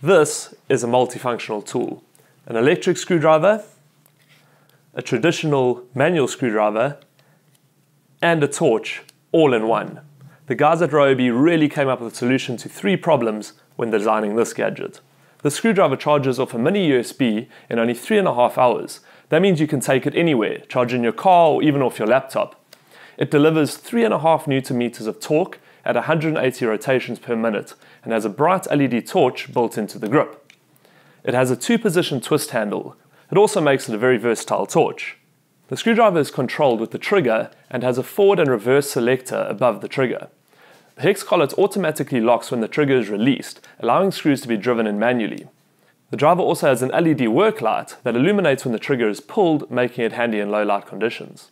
This is a multifunctional tool. An electric screwdriver, a traditional manual screwdriver, and a torch all in one. The guys at Ryobi really came up with a solution to three problems when designing this gadget. The screwdriver charges off a mini USB in only three and a half hours. That means you can take it anywhere, charge in your car or even off your laptop. It delivers three and a half newton meters of torque at 180 rotations per minute and has a bright LED torch built into the grip. It has a two-position twist handle. It also makes it a very versatile torch. The screwdriver is controlled with the trigger and has a forward and reverse selector above the trigger. The hex collet automatically locks when the trigger is released, allowing screws to be driven in manually. The driver also has an LED work light that illuminates when the trigger is pulled, making it handy in low light conditions.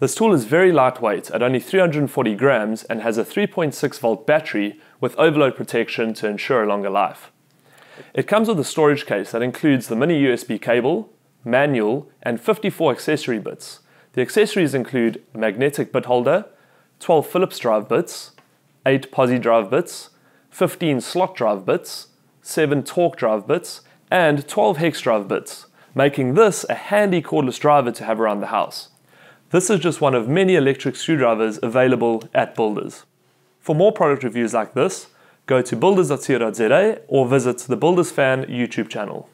This tool is very lightweight at only 340 grams and has a 3.6 volt battery with overload protection to ensure a longer life. It comes with a storage case that includes the mini USB cable, manual, and 54 accessory bits. The accessories include a magnetic bit holder, 12 Phillips drive bits, 8 Pozidriv bits, 15 slot drive bits, 7 Torx drive bits, and 12 hex drive bits, making this a handy cordless driver to have around the house. This is just one of many electric screwdrivers available at Builders. For more product reviews like this, go to builders.co.za or visit the Builders Fan YouTube channel.